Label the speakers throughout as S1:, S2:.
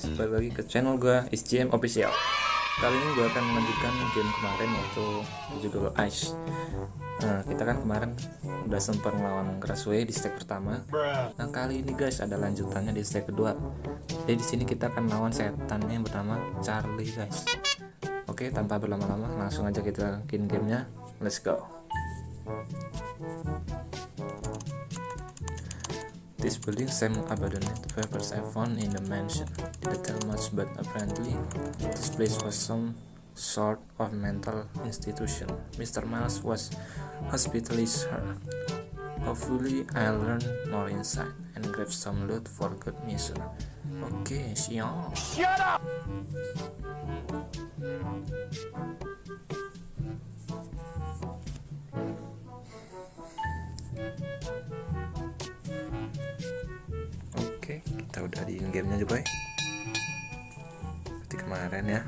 S1: guys, balik lagi ke channel gue SGM Official. Kali ini gue akan melanjutkan game kemarin yaitu judul Ice. Nah kita kan kemarin udah sempat melawan Grassway di stage pertama. Nah kali ini guys ada lanjutannya di stage kedua. Jadi di sini kita akan melawan setan yang bernama Charlie guys. Oke tanpa berlama-lama langsung aja kita bikin gamenya. Let's go This building semi-abandoned papers I found in the mansion didn't tell much but apparently this place was some sort of mental institution. Mr. Miles was hospitalized her. Hopefully I learn more inside and grab some loot for good measure. Okay, siap. Shut up! Gamenya juga ya. Seperti kemarin ya.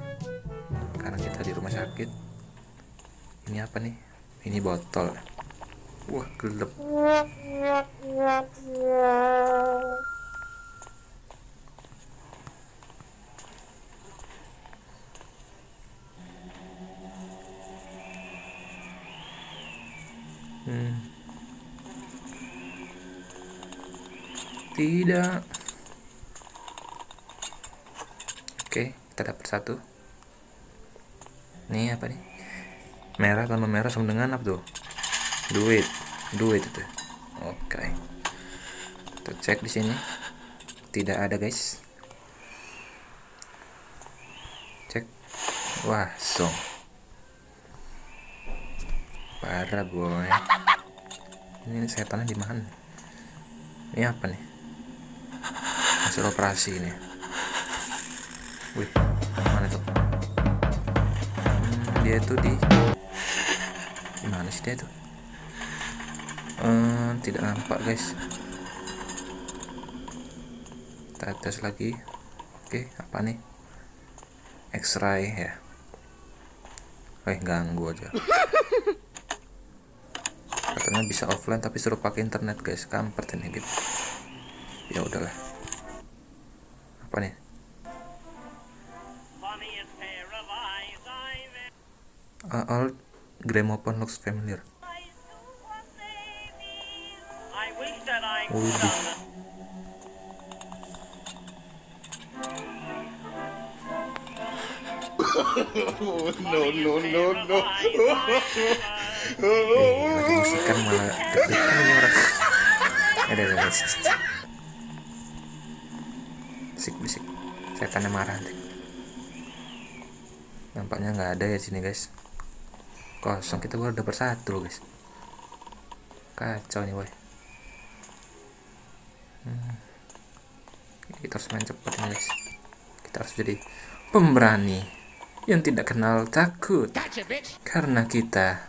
S1: Karena kita di rumah sakit. Ini apa nih? Ini botol. Wah, gelap. Hmm. Tidak. Oke, kita dapat satu. Nih apa nih? Merah tambah merah sama dengan apa tuh? Duit, duit itu. Oke. Kita cek di sini. Tidak ada guys. Cek. Wah, song. Parah boy. Ini setannya di mana? Ini apa nih? Hasil operasi ini. Wih, mana tuh? Hmm, dia tuh di mana sih dia tuh? Hmm, tidak nampak guys. Kita tes lagi. Oke, apa nih? X-ray ya. Eh, ganggu aja. Katanya bisa offline tapi suruh pakai internet guys, kampret ini gitu. Ya udahlah. Apa nih? Uh, all gramophone looks familiar. Widih.
S2: no, no, no, no.
S1: Eh, musikan malah deg-degan orang. Ada ada. Bisik bisik. Setannya marah nanti. Nampaknya nggak ada ya sini guys. Kosong kita baru dapat satu loh guys. Kacau nih boy. Hmm. Kita harus main cepat nih guys. Kita harus jadi pemberani yang tidak kenal takut karena kita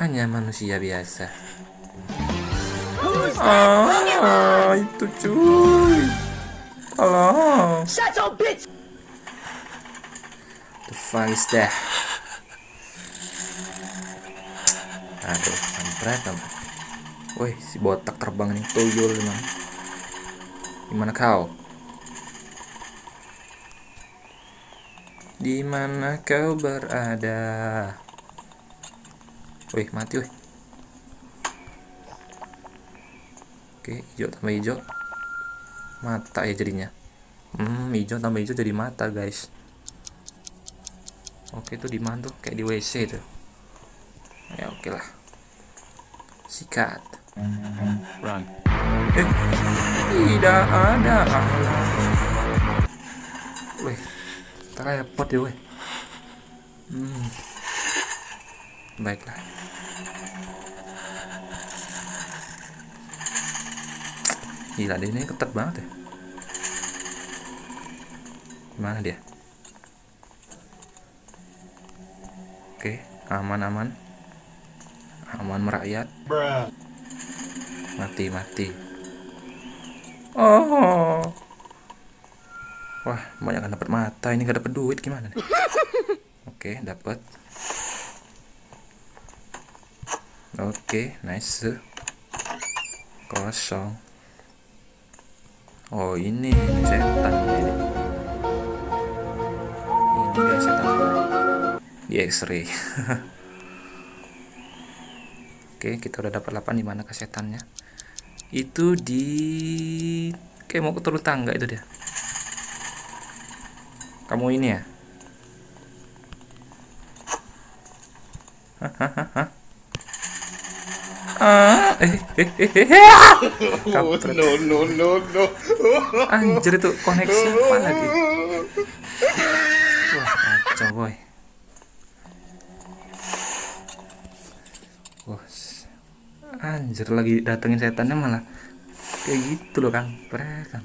S1: hanya manusia biasa. Ah, itu cuy. Tolong. The fuck is that? Aduh, kampret kampret. Woi, si botak terbang nih tuyul emang. Gimana kau? Di mana kau berada? Wih, mati wih. Oke, hijau tambah hijau. Mata ya jadinya. Hmm, hijau tambah hijau jadi mata, guys. Oke, itu di mana tuh? Kayak di WC itu. Oke lah. Sikat.
S2: Run.
S1: Eh, tidak ada. Wih, terepot ya, wih. Hmm. Baiklah. Gila dia ini ketat banget ya. Gimana dia? Oke, aman-aman. Aman merakyat. Mati, mati. Oh. Wah, banyak kan dapat mata, ini gak dapat duit gimana nih? Oke, dapat. Oke, nice. Kosong. oh ini setan ini ini guys setan di X-ray Oke, kita udah dapat 8 di mana kesetannya? Itu di kayak mau ke turun tangga itu dia. Kamu ini ya? Hahaha. Ah, eh, eh, eh, eh, eh, ah!
S2: Oh, no, no, no, no.
S1: Anjir itu koneksi apa lagi? Wah, kacau boy. Wah, s- anjir lagi datengin setannya malah kayak gitu loh kang. Pret, Kang.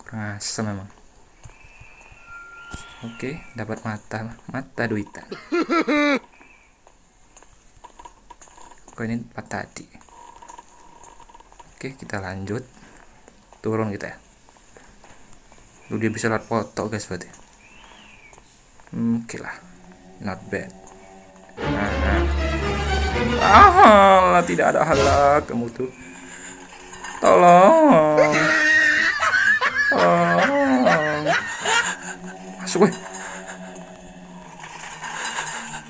S1: Kurang asem memang. Oke, dapat mata mata duitan. Kok ini empat tadi. Oke, kita lanjut. Turun kita ya. Lu dia bisa lihat foto guys berarti. Hmm, Oke lah. Not bad. Nah, nah. Ah, tidak ada halak kamu tuh. Tolong. Tolong. Masuk weh.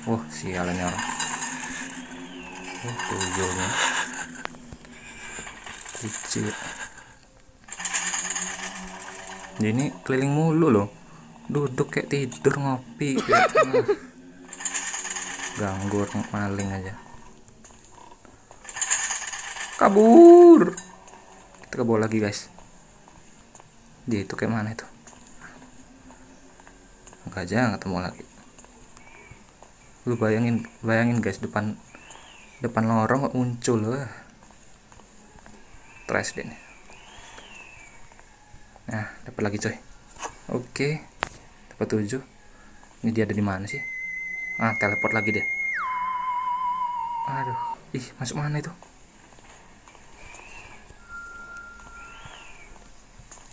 S1: Wah, sialannya orang. Oh, tuyulnya. Kecil. Ini keliling mulu loh. Duduk kayak tidur ngopi. kayak, ah. Ganggu orang maling aja. Kabur. Kita ke bawah lagi guys. Dia itu kayak mana itu? Aja ketemu lagi. Lu bayangin, bayangin guys depan depan lorong muncul wah. Trash deh. Nah, dapat lagi coy. Oke. Dapat 7. Ini dia ada di mana sih? Ah, teleport lagi dia. Aduh, ih, masuk mana itu?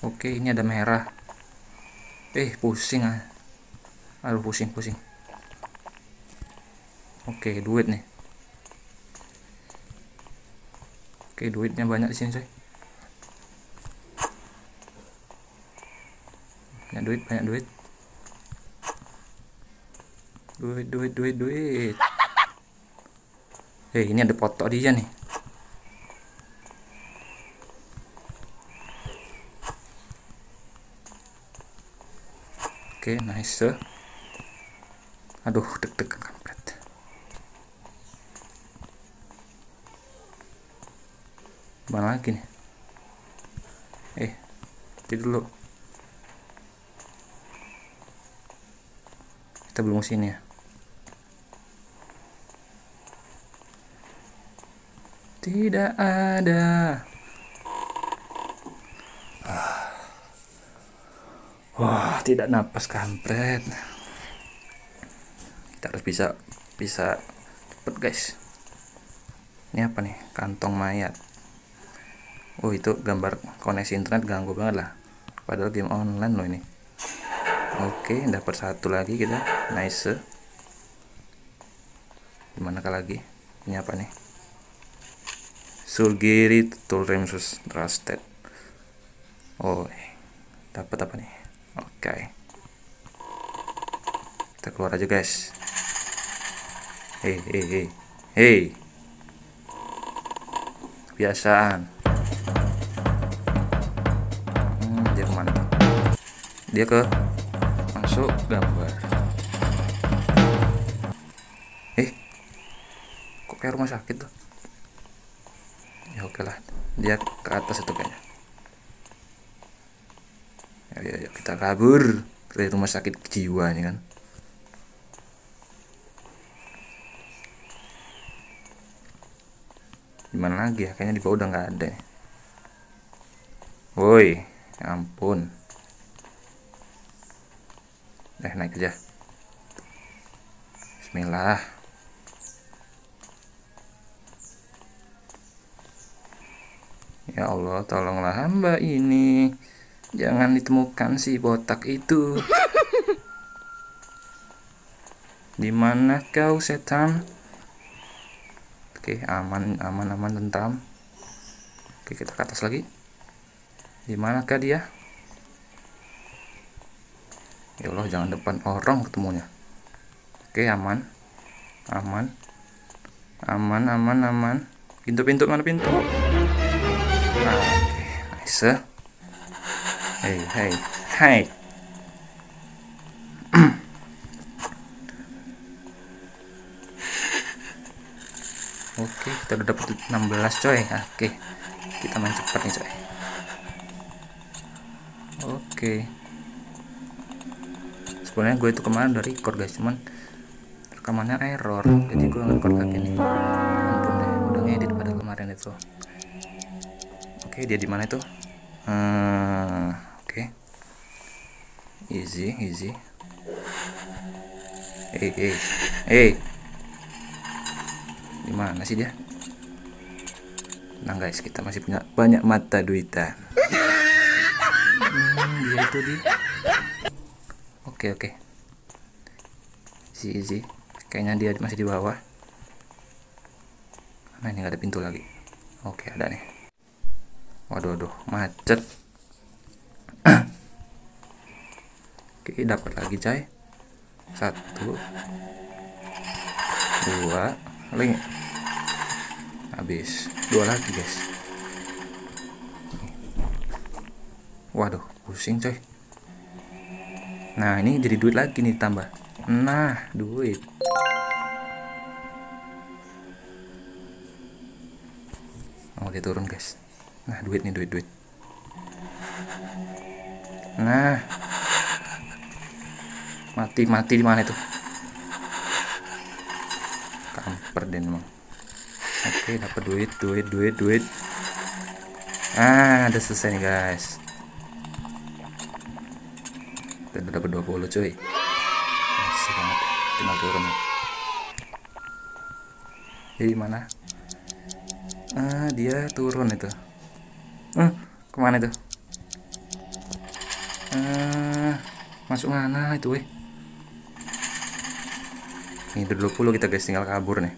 S1: Oke, ini ada merah. Eh, pusing ah. Aduh, pusing, pusing. Oke, duit nih. Oke, duitnya banyak di sini, coy. Banyak duit, banyak duit. Duit, duit, duit, duit. Eh, ini ada foto dia nih. Oke, nice. Aduh, deg-degan kampret. Mana lagi nih? Eh, tidur dulu. Kita belum sini ya. Tidak ada. Wah, tidak napas kampret. Kita harus bisa bisa cepet guys. Ini apa nih? Kantong mayat. Oh, itu gambar koneksi internet ganggu banget lah. Padahal game online loh ini. Oke, dapat satu lagi kita. Nice. Gimana kah lagi? Ini apa nih? Sulgiri Tulremsus Trusted. Oh, dapat apa nih? Oke. Kita keluar aja, guys. Hei, hei, hei. Hei. Kebiasaan. Hmm, dia? Dia ke masuk gambar. Eh, kok kayak rumah sakit tuh? Ya oke lah, dia ke atas itu kayaknya. Ya, ya, ya, kita kabur dari rumah sakit jiwa ini kan. Gimana lagi ya? Kayaknya di bawah udah nggak ada. Woi, ampun. Eh naik aja. Bismillah. Ya Allah, tolonglah hamba ini. Jangan ditemukan si botak itu. Di mana kau setan? Oke, aman, aman, aman, tentram. Oke, kita ke atas lagi. di manakah dia ya Allah jangan depan orang ketemunya oke aman aman aman aman aman pintu pintu mana pintu nah, oke nice hey hey hey Oke, kita udah dapet 16 coy. Oke. Kita main cepat nih coy. Oke. Sebenarnya gue itu kemarin udah record guys, cuman rekamannya error. Jadi gue nge-record lagi nih. Ampun deh, udah ngedit pada kemarin itu. Oke, dia di mana itu? Hmm. Easy, easy. Hey, hey, hey. Di mana sih dia? Nah guys kita masih punya banyak mata duitan hmm, dia itu di oke oke. Si easy kayaknya dia masih di bawah. Nah ini? Gak ada pintu lagi. Oke ada nih. Waduh waduh macet oke dapat lagi cai satu. Dua. Link. Habis. Dua lagi guys. Waduh pusing coy. Nah ini jadi duit lagi nih tambah. Nah duit. Oh dia turun guys. Nah duit nih duit duit. Nah mati mati di mana itu? Kamper deh emang. Oke dapat duit duit duit duit. Ah udah selesai nih guys. Kita dapat 20 cuy. Masih banget. Tinggal turun. Jadi mana? Ah dia turun itu. Hmm, ke mana itu? Ah, masuk mana itu weh ini udah 20 kita guys tinggal kabur nih.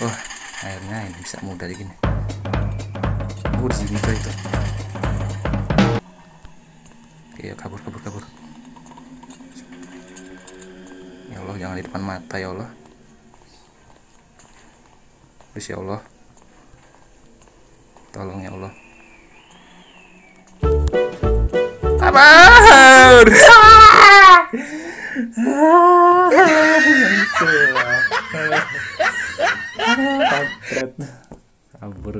S1: Wah akhirnya ini bisa mudah gini oh di sini coy itu. Oke ya kabur kabur kabur. Ya Allah jangan di depan mata ya Allah. Terus ya Allah. Tolong ya Allah. Sabar Kampret. Kabur.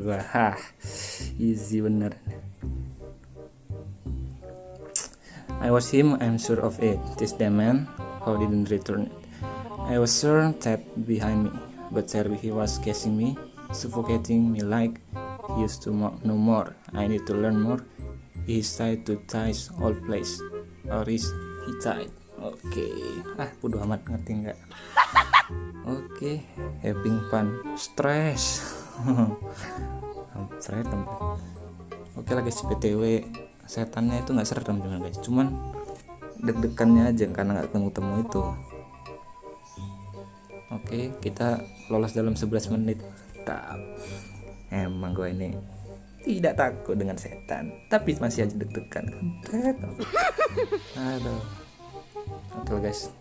S1: Easy bener. I was him, I'm sure of it. This damn man, how didn't return it. I was sure that behind me, but there he was guessing me, suffocating me like he used to mo- more. I need to learn more. He's tied to ties all place, or is he tied? Oke, ah bodo amat ngerti nggak? Oke, having fun, stress. Kampret. Oke lah guys, btw setannya itu nggak serem juga guys, cuman deg-degannya aja karena nggak ketemu-temu itu. Oke, kita lolos dalam 11 menit. Tap. Emang gue ini tidak takut dengan setan, tapi masih aja deg-degan. Aduh. Oke guys.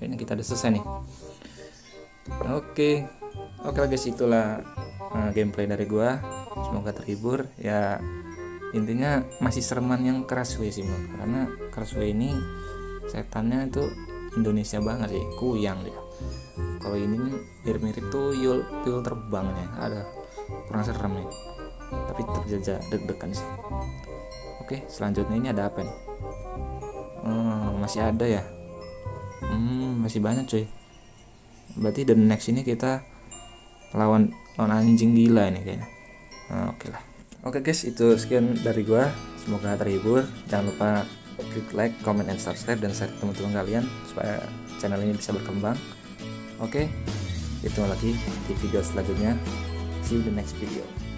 S1: Kayaknya kita udah selesai nih. Oke. Oke lah guys, itulah uh, gameplay dari gua. Semoga terhibur. Ya intinya masih sereman yang keras sih bang. Karena keras ini setannya itu Indonesia banget sih, kuyang dia. Kalau ini mirip-mirip tuyul, tuyul terbangnya. Ada kurang serem nih. Tapi terjaga deg-degan sih. Oke, selanjutnya ini ada apa nih? Hmm, masih ada ya? Hmm, masih banyak cuy. Berarti the next ini kita lawan lawan anjing gila ini kayaknya. Nah, Oke lah. Oke guys, itu sekian dari gua. Semoga terhibur. Jangan lupa klik like, comment, and subscribe dan share teman-teman kalian supaya channel ini bisa berkembang. Oke, itu lagi di video selanjutnya. See you the next video.